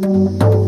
Música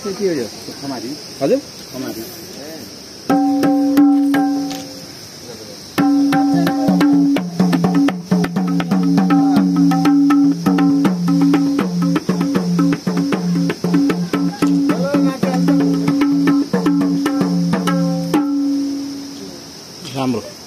चाहिँ के हो यो खमारी हजुर? खमारी Namrud